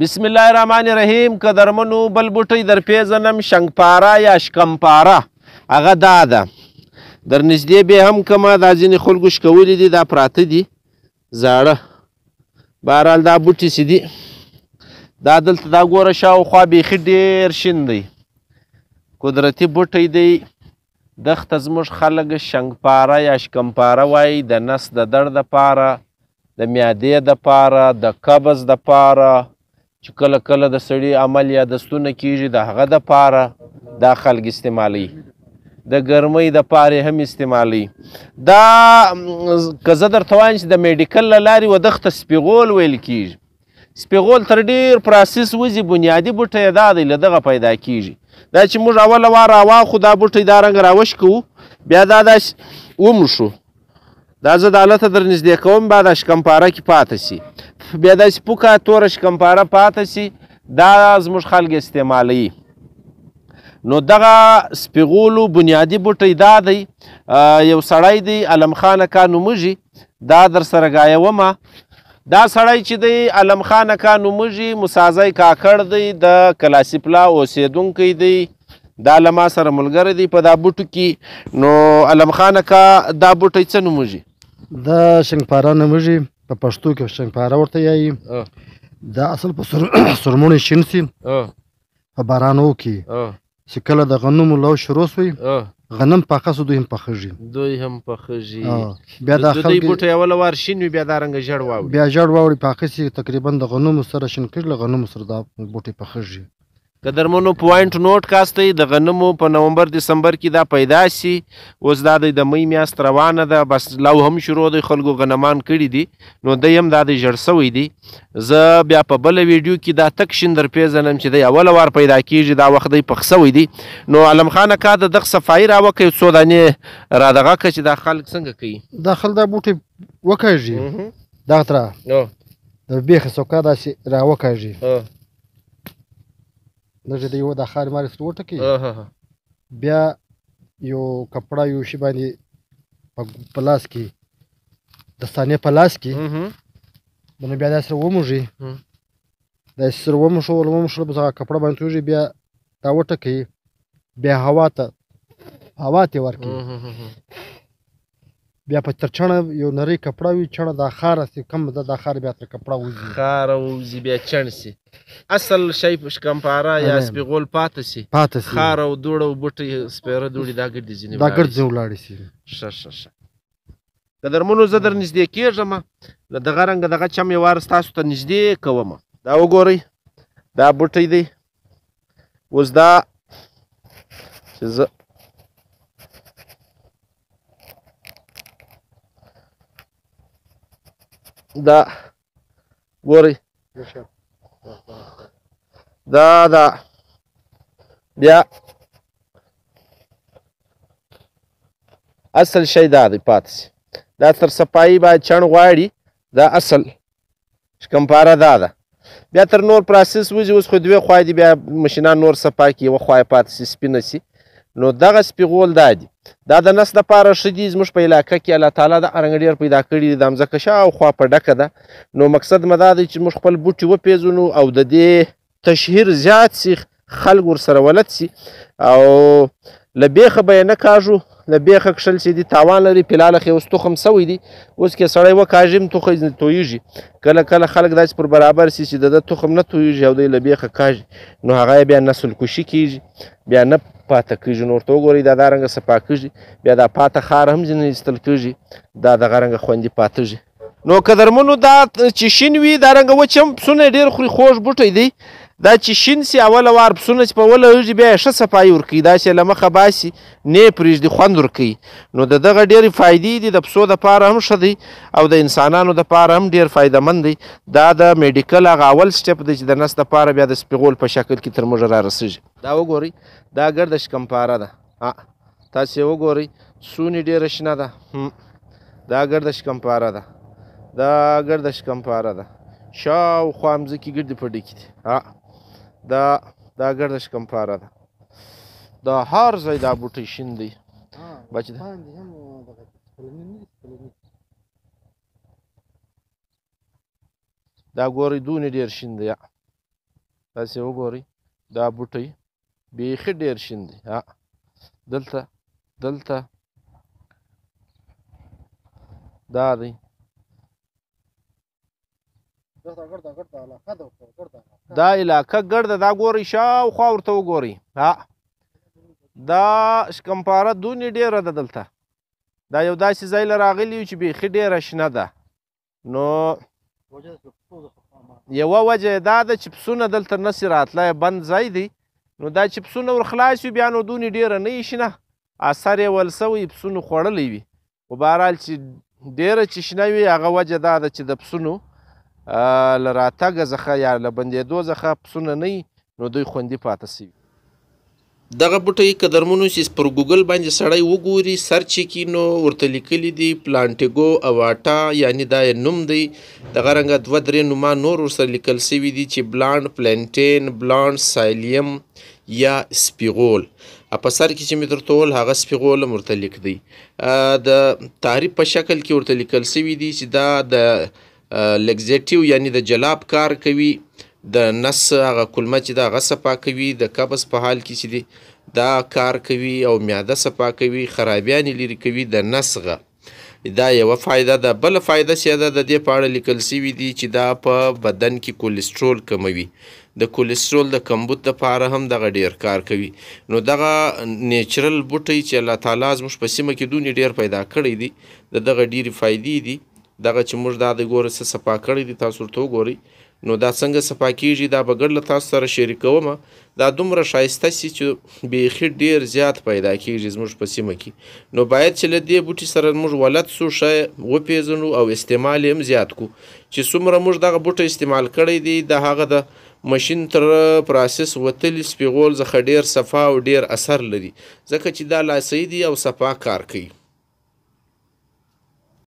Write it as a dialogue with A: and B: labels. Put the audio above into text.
A: بسم الله الرحمن الرحیم که درمنو بل بوټی در پیژنم شنګپاره یا شکمپاره هغه دا ده در نږدې به هم کومه دا ځینې خلکو شکولي دي دا پراته دي زاړه بهرحال دا بوټي چې دي دا دلته دا ګوره شاوخوا بیخي ډېر شین دی قدرتي بوټی دی دښته زموږ خلک شنګپاره یا شکمپاره وایي د نس د دړ دپاره د میادې دپاره د قبض دپاره چې کله کله د سړي عمل یا دستونه کیږي د هغه د پاره دا خلک استعمالي د ګرمۍ د پاره هم استعمالي دا که زه درته وایم چې د میډیکل له لارې و دښته سپیغول ویل کیږي سپیغول تر ډیر پراسیس وځي بنیادي بوټی دا دی له دغه پیدا کیږي دا چې موږ اوله وار راواخو دا بوټی دا رنګ راوش کوو بیا دا داسې وموشو دا زه داله ته در نږدې کوم با دا شکمپاره کې پاته سي بیا دا سپوکه توره شکمپاره پاته سي دا زموږ خلک استعمالوي نو دغه سپیغولو بنیادی بوټی دا دی یو سړی دی علم خان کا نومږي دا در سره غایومه دا سړی چې دی علم خان کا نومږي مسازی کاکړ دی د کلاسی پلا اوسیدونکو دی دا له ما سره ملګری دی په دا بوټو کې نو علم خان کا دا بوټی څه نوموږي
B: دا شنګپاره نوموږي په پښتو کې شنګپاره ورته یایي دا اصل په سر سرمونې شین سي په بارانو کې چې کله د غنمو لو شروع شوي غنم پاخه سو دوی هم پخږي
A: دوی هم پخږي
B: بیا د
A: خلک دوی بوټي اول وار شین وي بیا دا رنګ جړ واوړي
B: بیا جړ واوړي پاخه سي تقریبا د غنمو سره شین کړل غنمو سره دا بوټي پخږي
A: د درمنو پواینټ نوټ کاست دی د غنمو په نومبر دسمبر کې دا پیدا شي اوس دا دی د مې میاشت روانه ده بس لو هم شروع دی خلکو غنمان کړي دي نو دی هم دا دی جړ سوی دی زه بیا په بل ویډیو کې دا تک شین در پیژنم چې دی اول وار پیدا کیږي دا وخت دی پخ سوی دی نو علم خان کا د دغه صفای را وکي څو دانې را دغه کچ دا خلک څنګه کوي
B: داخل دا بوټي وکړي دا تر
A: نو
B: د بیخ سوکا دا را وکړي لږه د یو د خارې مارې سره وټکي بیا یو کپړه یو شي باندې په لاس کې د ثانیې په لاس کې باندې بیا دا سره وموږي دا سره وموښو ول وموښو په هغه کپړه باندې توږي بیا دا وټکي بیا هوا ته هوا ته ورکي بیا په تر چڼه یو نری کپړه وي چڼه دا خاره سي کم ده دا خاره بیا تر کپړه وځي
A: خاره وځي بیا چڼ سي اصل شی په شکمپاره یا سپیغول پاتې سي
B: پاتې سي
A: خاره او دوړه او بوټي سپیره دوړي دا ګرځي ځینې
B: دا ګرځي ولاړې سي
A: ښه ښه ښه که درمونو زه در نږدې کېږم نو دغه رنګه دغه چم یې وار ستاسو ته نږدې کوم دا وګورئ دا بوټی دی اوس دا چې زه دا ګوري دا دا بیا اصل شی دا دی پاتې دا تر صفایي باید چڼ غواړي دا اصل کوم پاره دا ده بیا تر نور پراسس وځي اوس خو دوه خوا دي بیا ماشینان نور څه پاکي یو خوا پات سي سپینه سي نو دغه سپیغول دا دي دا د نس د پاره شدي زموږ په علاقې کې الله تعالی د ارنګ ډیر پیدا کړی د مزکه شا او خوا په ډکه ده نو مقصد مدا دی چې موږ خپل بوټي وپیژنو او د دې تشهیر زیات سي خلک ورسره ولد سي او له بیخه به یې نه کاږو له بیخه کښل چې دي تاوان لري پلاله کې اوس تخم سوی دي اوس کې سړی وکاږي هم تخم نه تویږي کله کله خلک داسې پر برابر سي چې د ده تخم نه تویږي او دی له بیخه کاږي نو هغه بیا نسل کشي کیږي بیا نه پاته کیږي نو ورته وګورئ دا دا رنګه صفا کیږي بیا دا پاته خار هم ځینې ایستل کیږي دا دغه رنګه خوندي پاتېږي نو قدرمنو دا چې شین وي دا رنګ وچ هم پسونه ډیر خوري خوږ بوټی دی دا چې شین سي اوله وار پسونه چې په اوله لږي بیا یې ښه صفایي ورکوي داسې له مخه باسي نه پرېږدي خوند ورکوي نو د دغه ډېرې فایدې دي د پسو دپاره هم ښه دی او د انسانانو دپاره هم ډېر فایدهمند دی دا د میډیکل هغه اول سټپ دی چې د نس دپاره بیا د سپیغول په شکل کې تر موږه را رسېږي دا وګورئ دا ګرده شکمپاره ده ها تاسې وګورئ سونی ډېره شنه ده دا ګرده شکمپاره ده دا ګرده شکمپاره ده شاوخوا مځکې ګردې په ډکې دي ها دا دا ګرده شکمپاره ده دا هر ځای دا بوټی شین دی بچ ده دا ګوري دونې ډېر شین دی
B: تاسې وګورئ دا بوټی بیخي ډېر شین دی ها دلته دلته دا دی دا علاقه ګرده دا ګوري شاوخوا ورته وګوري ها دا شکمپاره دونې ډېره ده دلته دا یو داسې ځای له راغلی یو چې بیخي ډېره شنه ده نو یوه وجه یې دا ده چې پسونه دلته نسي راتلی بند ځای دی نو دا چې پسونه ور خلاص وي بیا نو دونې ډېره نه یي شنه اثر یې ول سوی پسونو خوړلی وي خو بهرحال چې ډېره چې شنه وي هغه وجه دا ده چې د پسونو له راتګه څخه یا له بندېدو څخه پسونه نه نو دوی خوندي پاته سوي
A: دغه بوټی که درمونو سیس پر ګوګل باندې سړی وګوري سرچ کی نو ورته لیکلی دی پلانټیګو اواټا یعنی دا یې نوم دی دغه رنګه دوه درې نوما نور ورسره لیکل سوي دي چې بلانډ پلانټین بلانډ سایلیم یا سپیغول په سر کې چې مې درته وویل هغه سپیغول هم ورته لیک دی د تعریف په شکل کې ورته لیکل سوي دي چې دا د لګزیټیو یعنی د جلاب کار کوي د نس هغه کلمه چې دا غسه پاکوي د قبض په حال کې چې دی دا کار کوي او معده صفا کوي خرابیان لري کوي د نسغه دا یو فائدہ ده بل فائدہ چې دا د دې په اړه لیکل شوی دی چې دا په بدن کې کولیسټرول کموي د کولیسټرول د کمبود لپاره هم دغه ډیر کار کوي نو دغه نیچرل بوټي چې الله تعالی زموږ په سیمه کې دونی ډیر پیدا کړی دی د دغه ډیری فائدې دي دغه چې موږ دا دی ګوره څه صفا کړی دی تاسو ورته وګورئ نو دا څنګه صفا کیږي دا به ګډ له تاسو سره شریکوم دا دومره ښایسته سي چې بیخي ډیر زیات پیدا کیږي زموږ په سیمه کې نو باید چې له دې بوټي سره موږ ولد سو ښه وپیژنو او استعمال یې هم زیات کو چې څومره موږ دغه بوټی استعمال کړی دی د هغه د ماشین تر پروسس وتلی سپیغول څخه ډیر صفا او ډیر اثر لري ځکه چې دا لاسي دی او صفا کار کوي